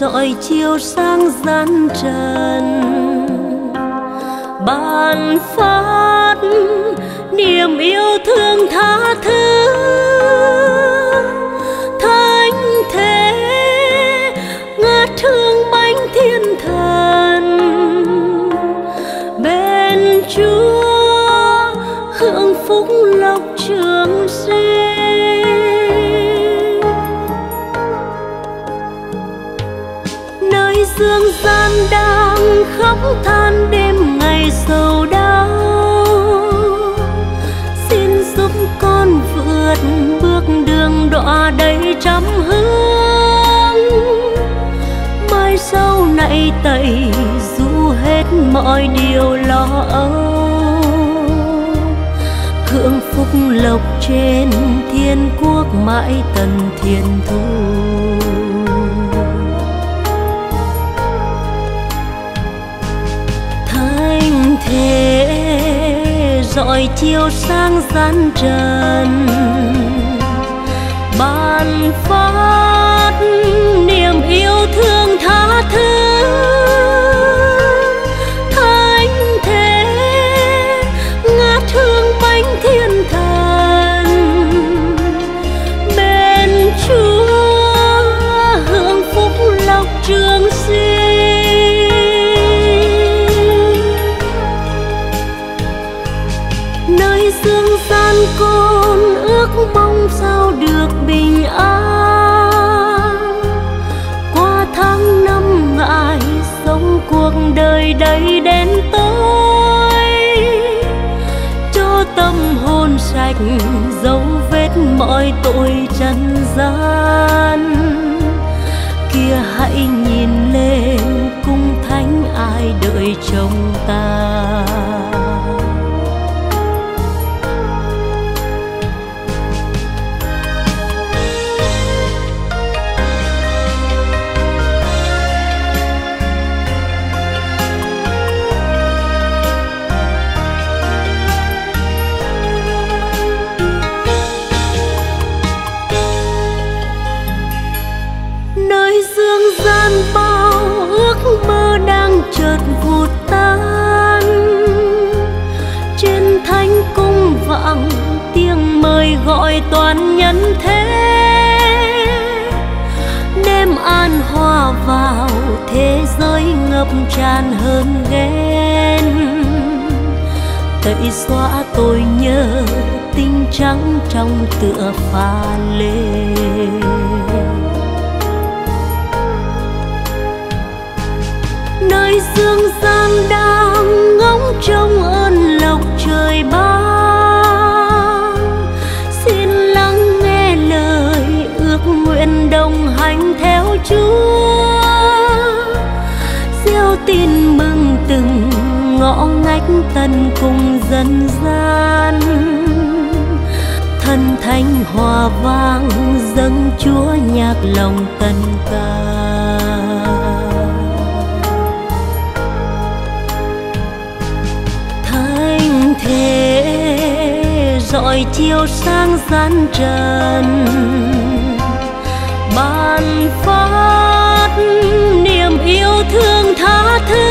rọi chiếu sang gian trần. Ban phát, niềm yêu thương tha thứ. Thánh thế, ngát thương bánh thiên thần. Bên chúa, hưởng phúc lộc trường. Dương gian đang khóc than đêm ngày sầu đau. Xin giúp con vượt bước đường đọa đầy trăm hương mai sau này tẩy du hết mọi điều lo âu. Hưởng phúc lộc trên thiên quốc mãi tần thiên thu. Rọi chiều chiếu sang gian trần. Dấu vết mọi tội trần gian. Kia hãy nhìn lên, cung thánh ai đợi chồng ta? Dương gian bao ước mơ đang chợt vụt tan. Trên thánh cung vọng tiếng mời gọi toàn nhân thế. Đêm an hòa vào thế giới ngập tràn hơn ghen. Tẩy xóa tôi nhớ tinh trắng trong tựa pha lê. Cách tân cùng dân gian. Thân thánh hòa vang dâng chúa nhạc lòng tân ca thanh thế dọi chiều sang gian trần ban phát niềm yêu thương tha thứ.